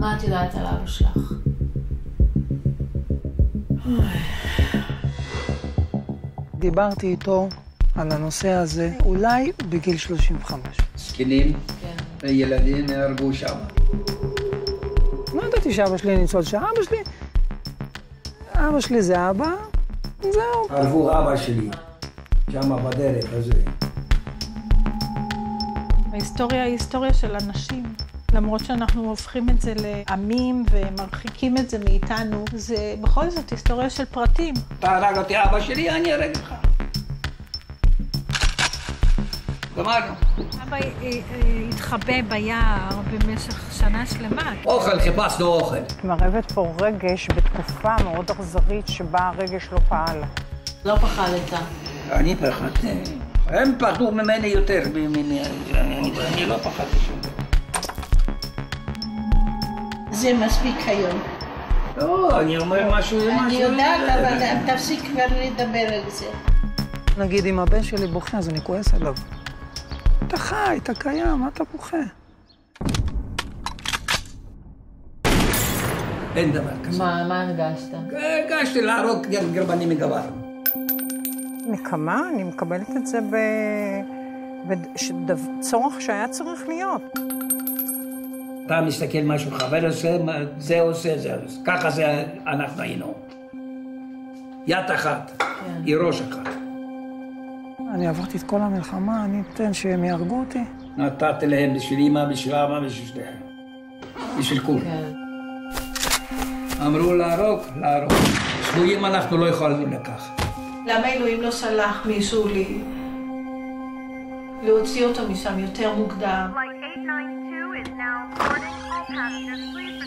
מה את יודעת על אבא שלך? דיברתי איתו על הנושא הזה אולי בגיל 35. זקנים כן. וילדים נהרגו שם. לא ידעתי שאבא שלי ניצול שואה. אבא שלי... אבא שלי זה אבא, זהו. ערבו אבא שלי, שם בדרך הזה. ההיסטוריה היא היסטוריה של אנשים. למרות שאנחנו הופכים את זה לעמים ומרחיקים את זה מאיתנו, זה בכל זאת היסטוריה של פרטים. תהרג אותי אבא שלי, אני ארג אותך. גמרנו. אבא אה, אה, התחבא ביער במשך שנה שלמה. אוכל, חיפשנו אוכל. מערבת פה רגש בתקופה מאוד אכזרית שבה הרגש לא פעל. לא פחדת. אני פחדתי. הם פחדו ממני יותר ממני. אני אני לא פחדתי שום דבר. זה מספיק היום. לא, אני אומר משהו, משהו. אני יודעת, אבל תפסיק כבר לדבר על זה. נגיד אם הבן שלי בוכה אז אני כועס עליו. אתה חי, אתה קיים, מה אתה בוכה? אין דבר כזה. מה, מה הרגשת? הגשתי להרוג גרבנים מגבר. נקמה, אני מקבלת את זה ב... בצורך שהיה צריך להיות. אתה מסתכל משהו, חבר עושה, זה עושה, זה עושה. ככה זה אנחנו היינו. יד אחת, היא ראש אחת. אני עברתי את כל המלחמה, אני אתן שהם יהרגו אותי. נתתי להם בשביל אמא, בשביל אבא, בשביל שניהם. בשביל כולם. כן. אמרו להרוג, להרוג. שבויים אנחנו לא יכולנו לקחת. למה אלוהים לא שלח מישהו לי להוציא אותו משם יותר מוקדם? Thảm.